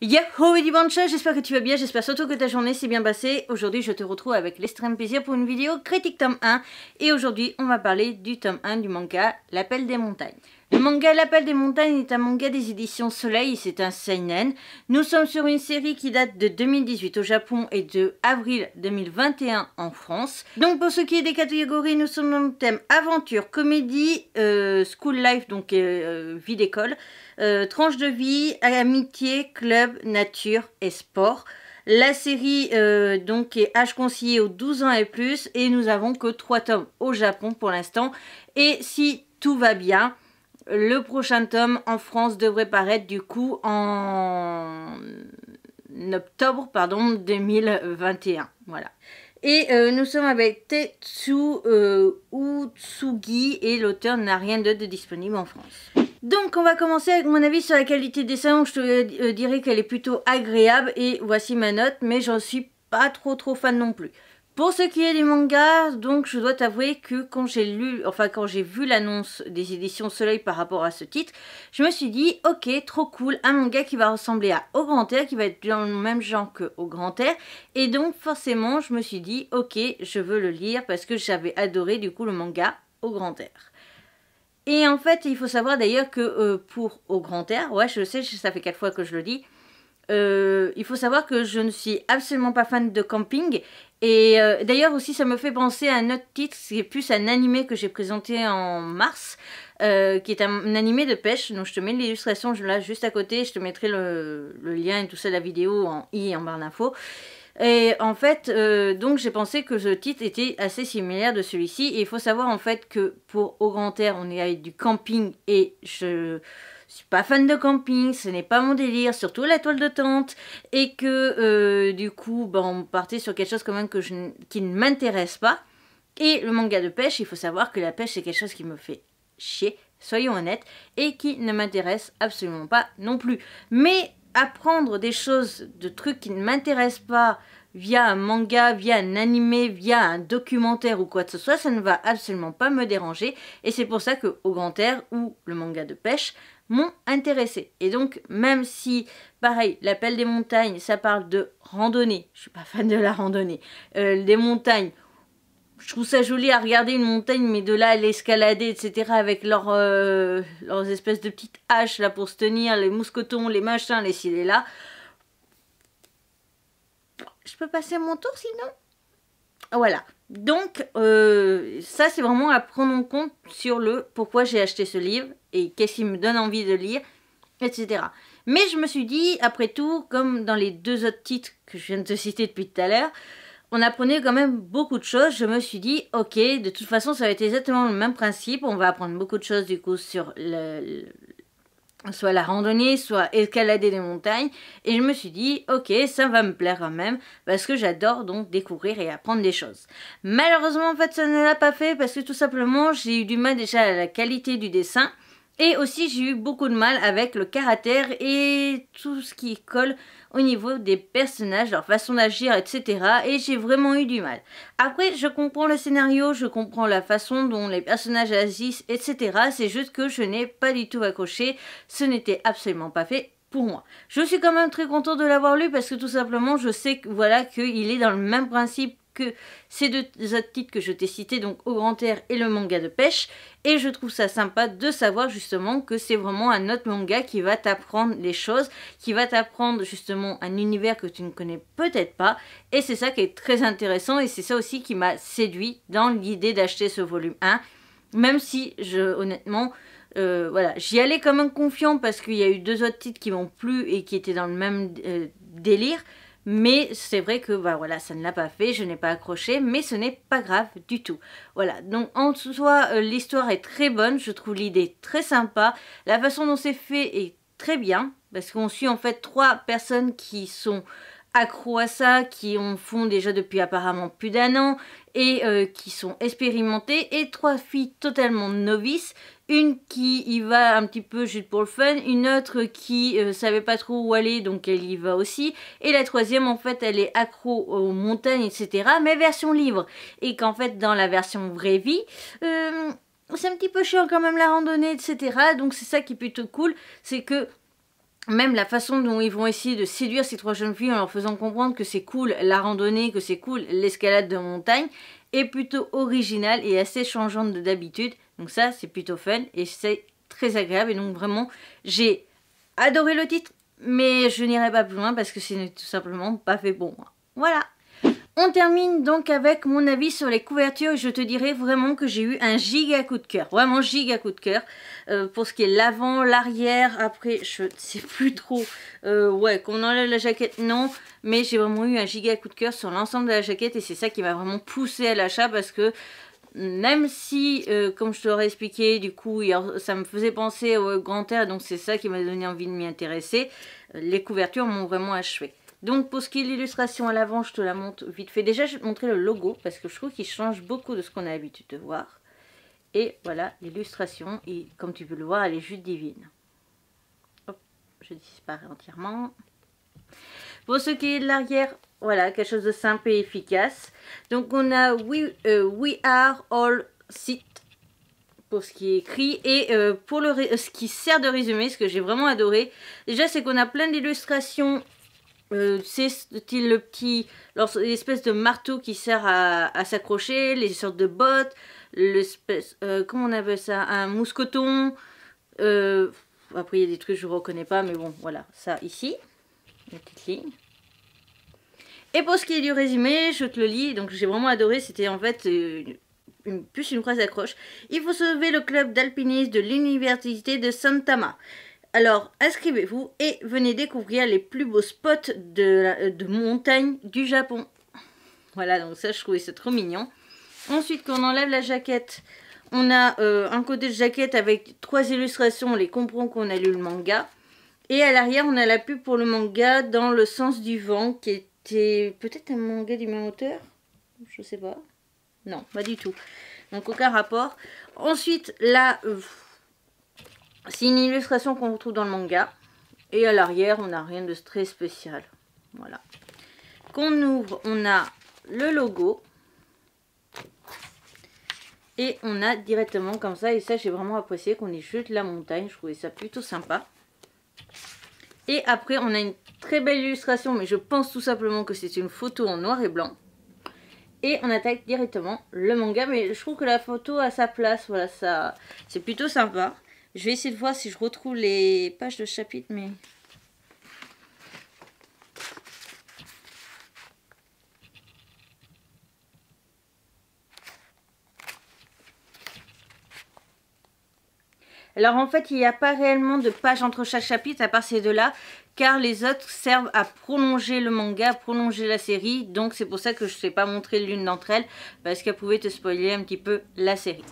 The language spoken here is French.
Yahoo Bancha, j'espère que tu vas bien, j'espère surtout que ta journée s'est bien passée. Aujourd'hui, je te retrouve avec l'extrême plaisir pour une vidéo critique tome 1. Et aujourd'hui, on va parler du tome 1 du manga L'Appel des Montagnes. Le manga L'Appel des Montagnes est un manga des éditions Soleil, c'est un seinen. Nous sommes sur une série qui date de 2018 au Japon et de avril 2021 en France. Donc pour ce qui est des catégories, nous sommes dans le thème aventure, comédie, euh, school life, donc euh, vie d'école, euh, tranche de vie, amitié, club, nature et sport. La série donc est âge conseillé aux 12 ans et plus et nous avons que 3 tomes au Japon pour l'instant. Et si tout va bien, le prochain tome en France devrait paraître du coup en octobre pardon, 2021. Voilà. Et euh, nous sommes avec Tetsu euh, Utsugi et l'auteur n'a rien de disponible en France. Donc on va commencer avec mon avis sur la qualité des salons. Je te euh, dirais qu'elle est plutôt agréable et voici ma note, mais j'en suis pas trop trop fan non plus. Pour ce qui est des mangas, donc je dois t'avouer que quand j'ai lu, enfin quand j'ai vu l'annonce des éditions Soleil par rapport à ce titre, je me suis dit ok trop cool, un manga qui va ressembler à Au Grand Air, qui va être dans le même genre que Au Grand Air, et donc forcément je me suis dit ok je veux le lire parce que j'avais adoré du coup le manga Au Grand Air. Et en fait il faut savoir d'ailleurs que euh, pour Au Grand Air, ouais je sais, ça fait quatre fois que je le dis, euh, il faut savoir que je ne suis absolument pas fan de camping et euh, d'ailleurs aussi ça me fait penser à un autre titre, c'est plus un animé que j'ai présenté en mars, euh, qui est un, animé de pêche. Donc je te mets l'illustration là juste à côté, je te mettrai le, lien et tout ça, la vidéo en i et en barre d'infos. Et en fait, euh, donc j'ai pensé que ce titre était assez similaire de celui-ci. Et il faut savoir en fait que pour Au Grand Air, on est avec du camping et je je suis pas fan de camping, ce n'est pas mon délire, surtout la toile de tente, et que euh, du coup, ben, on partait sur quelque chose quand même qui ne m'intéresse pas. Et le manga de pêche, il faut savoir que la pêche c'est quelque chose qui me fait chier, soyons honnêtes, et qui ne m'intéresse absolument pas non plus. Mais apprendre des choses, de trucs qui ne m'intéressent pas, via un manga, via un animé, via un documentaire ou quoi que ce soit, ça ne va absolument pas me déranger. Et c'est pour ça que Au Grand Air ou le manga de pêche m'ont intéressé. Et donc, même si, pareil, l'appel des montagnes, ça parle de randonnée, je suis pas fan de la randonnée, euh, des montagnes, je trouve ça joli à regarder une montagne, mais de là à l'escalader, etc., avec leurs, euh, leurs espèces de petites haches là pour se tenir, les mousquetons, les machins, les ci, les là. Je peux passer mon tour sinon? Voilà. Donc, euh, ça, c'est vraiment à prendre en compte sur le pourquoi j'ai acheté ce livre et qu'est-ce qui me donne envie de lire, etc. Mais je me suis dit, après tout, comme dans les deux autres titres que je viens de te citer depuis tout à l'heure, on apprenait quand même beaucoup de choses. Je me suis dit, ok, de toute façon, ça va être exactement le même principe. On va apprendre beaucoup de choses du coup sur le, soit la randonnée, soit escalader des montagnes. Et je me suis dit, ok, ça va me plaire quand même, parce que j'adore donc découvrir et apprendre des choses. Malheureusement, en fait, ça ne l'a pas fait, parce que tout simplement, j'ai eu du mal déjà à la qualité du dessin. Et aussi, j'ai eu beaucoup de mal avec le caractère et tout ce qui colle au niveau des personnages, leur façon d'agir, etc. Et j'ai vraiment eu du mal. Après, je comprends le scénario, je comprends la façon dont les personnages agissent, etc. C'est juste que je n'ai pas du tout accroché. Ce n'était absolument pas fait pour moi. Je suis quand même très content de l'avoir lu parce que tout simplement, je sais que voilà qu'il est dans le même principe que ces deux autres titres que je t'ai cités, donc Au Grand Air et le manga de pêche. Et je trouve ça sympa de savoir justement que c'est vraiment un autre manga qui va t'apprendre les choses, qui va t'apprendre justement un univers que tu ne connais peut-être pas. Et c'est ça qui est très intéressant et c'est ça aussi qui m'a séduit dans l'idée d'acheter ce volume 1. Même si, je, honnêtement, euh, voilà, j'y allais quand même confiant parce qu'il y a eu deux autres titres qui m'ont plu et qui étaient dans le même euh, délire. Mais c'est vrai que bah, voilà, ça ne l'a pas fait, je n'ai pas accroché, mais ce n'est pas grave du tout. Voilà, donc en soi, euh, l'histoire est très bonne, je trouve l'idée très sympa. La façon dont c'est fait est très bien, parce qu'on suit en fait trois personnes qui sont accro à ça, qui en font déjà depuis apparemment plus d'un an et euh, qui sont expérimentées, et trois filles totalement novices, une qui y va un petit peu juste pour le fun, une autre qui euh, savait pas trop où aller donc elle y va aussi, et la troisième en fait elle est accro aux montagnes etc, mais version livre, et qu'en fait dans la version vraie vie, euh, c'est un petit peu chiant quand même la randonnée etc, donc c'est ça qui est plutôt cool, c'est que même la façon dont ils vont essayer de séduire ces trois jeunes filles en leur faisant comprendre que c'est cool la randonnée, que c'est cool l'escalade de montagne, est plutôt originale et assez changeante d'habitude. Donc ça, c'est plutôt fun et c'est très agréable. Et donc vraiment, j'ai adoré le titre, mais je n'irai pas plus loin parce que c'est tout simplement pas fait pour moi. Voilà on termine donc avec mon avis sur les couvertures. Je te dirais vraiment que j'ai eu un giga coup de cœur. Vraiment giga coup de cœur. Euh, pour ce qui est l'avant, l'arrière. Après, je sais plus trop. Euh, ouais, qu'on enlève la jaquette, non. Mais j'ai vraiment eu un giga coup de cœur sur l'ensemble de la jaquette. Et c'est ça qui m'a vraiment poussé à l'achat parce que même si, euh, comme je te l'aurais expliqué, du coup, ça me faisait penser au grand air. Donc c'est ça qui m'a donné envie de m'y intéresser. Les couvertures m'ont vraiment achevé. Donc pour ce qui est de l'illustration à l'avant, je te la montre vite fait. Déjà, je vais te montrer le logo parce que je trouve qu'il change beaucoup de ce qu'on a l'habitude de voir. Et voilà l'illustration. Comme tu peux le voir, elle est juste divine. Hop, je disparais entièrement. Pour ce qui est de l'arrière, voilà, quelque chose de simple et efficace. Donc on a We, euh, Are All Sit pour ce qui est écrit. Et euh, pour le ce qui sert de résumé, ce que j'ai vraiment adoré, déjà c'est qu'on a plein d'illustrations euh, c'est le petit, l'espèce de marteau qui sert à, s'accrocher, les sortes de bottes, l'espèce, euh, comment on appelle ça, un mousqueton. Euh, après il y a des trucs que je reconnais pas, mais bon, voilà, ça ici, la petite ligne. Et pour ce qui est du résumé, je te le lis, donc j'ai vraiment adoré, c'était en fait une, plus une phrase d'accroche. Il faut sauver le club d'alpinisme de l'université de Santama. Alors, inscrivez-vous et venez découvrir les plus beaux spots de, de montagne du Japon. Voilà, donc ça, je trouvais ça trop mignon. Ensuite, quand on enlève la jaquette, on a euh, un côté de jaquette avec trois illustrations. On les comprend qu'on a lu le manga. Et à l'arrière, on a la pub pour le manga dans le sens du vent, qui était peut-être un manga du même auteur? Je sais pas. Non, pas du tout. Donc aucun rapport. Ensuite, là, euh, c'est une illustration qu'on retrouve dans le manga. Et à l'arrière, on n'a rien de très spécial. Voilà. Qu'on ouvre, on a le logo. Et on a directement comme ça. Et ça, j'ai vraiment apprécié qu'on ait juste la montagne. Je trouvais ça plutôt sympa. Et après, on a une très belle illustration. Mais je pense tout simplement que c'est une photo en noir et blanc. Et on attaque directement le manga. Mais je trouve que la photo a sa place. Voilà, ça c'est plutôt sympa. Je vais essayer de voir si je retrouve les pages de chapitre, mais... Alors en fait, il n'y a pas réellement de pages entre chaque chapitre à part ces deux-là, car les autres servent à prolonger le manga, à prolonger la série. Donc c'est pour ça que je ne t'ai pas montré l'une d'entre elles, parce qu'elle pouvait te spoiler un petit peu la série.